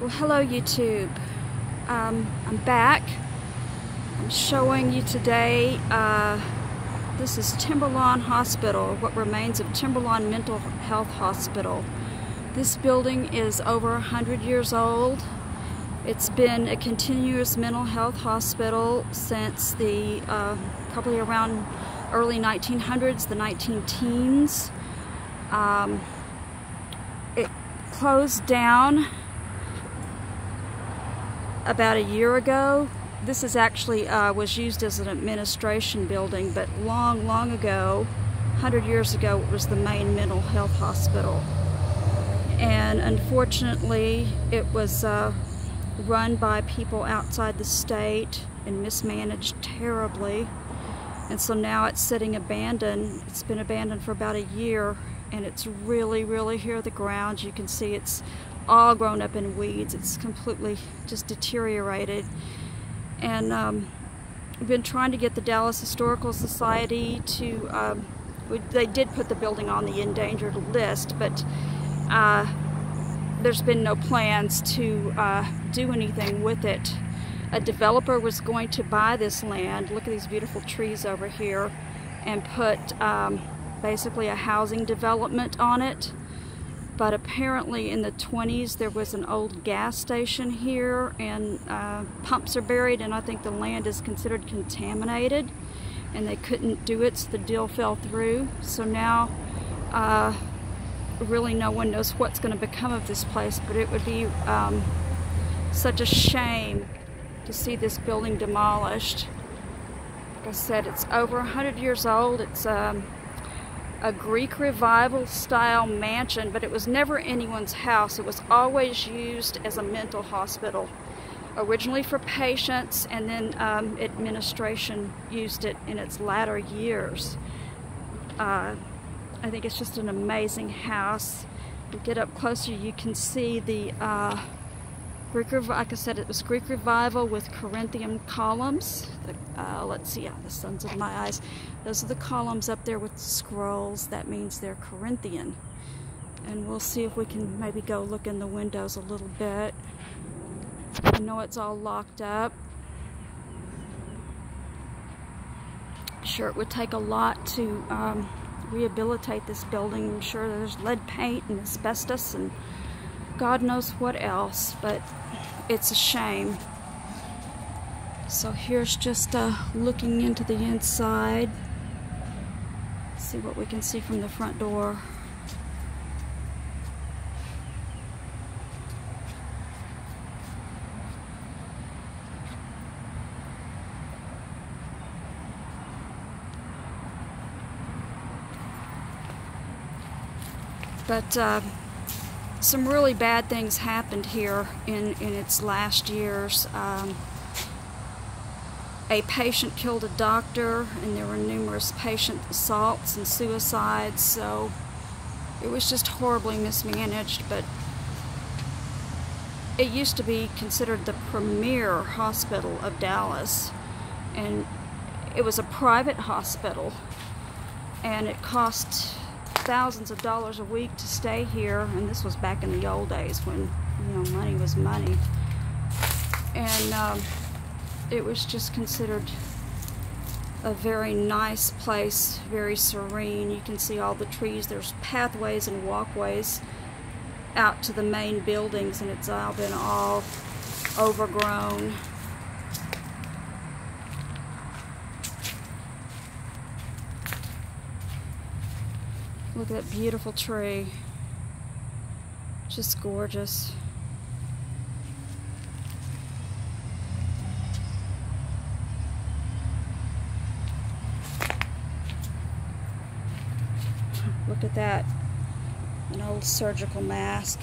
Well, hello YouTube. Um, I'm back. I'm showing you today, uh, this is Timberlawn Hospital, what remains of Timberlawn Mental Health Hospital. This building is over 100 years old. It's been a continuous mental health hospital since the, uh, probably around early 1900s, the 19 teens. Um, it closed down about a year ago. This is actually uh, was used as an administration building, but long, long ago, 100 years ago, it was the main mental health hospital. And unfortunately, it was uh, run by people outside the state and mismanaged terribly. And so now it's sitting abandoned. It's been abandoned for about a year and it's really, really here the ground. You can see it's all grown up in weeds. It's completely just deteriorated. And um, we've been trying to get the Dallas Historical Society to, um, they did put the building on the endangered list, but uh, there's been no plans to uh, do anything with it. A developer was going to buy this land, look at these beautiful trees over here, and put um, basically a housing development on it. But apparently in the 20s there was an old gas station here and uh, pumps are buried and I think the land is considered contaminated and they couldn't do it so the deal fell through. So now uh, really no one knows what's going to become of this place but it would be um, such a shame to see this building demolished. Like I said it's over 100 years old. It's um, a Greek revival style mansion, but it was never anyone's house. It was always used as a mental hospital. Originally for patients, and then um, administration used it in its latter years. Uh, I think it's just an amazing house. You get up closer, you can see the uh, Greek, like I said, it was Greek revival with Corinthian columns. The, uh, let's see, yeah, the sons of my eyes. Those are the columns up there with the scrolls. That means they're Corinthian. And we'll see if we can maybe go look in the windows a little bit. I know it's all locked up. Sure it would take a lot to um, rehabilitate this building. I'm sure there's lead paint and asbestos and God knows what else, but it's a shame. So here's just uh, looking into the inside. See what we can see from the front door. But uh, some really bad things happened here in, in its last years. Um, a patient killed a doctor, and there were numerous patient assaults and suicides, so it was just horribly mismanaged, but it used to be considered the premier hospital of Dallas, and it was a private hospital, and it cost thousands of dollars a week to stay here, and this was back in the old days when, you know, money was money. And um, it was just considered a very nice place, very serene. You can see all the trees. There's pathways and walkways out to the main buildings, and it's all been all overgrown. Look at that beautiful tree. Just gorgeous. Look at that. An old surgical mask.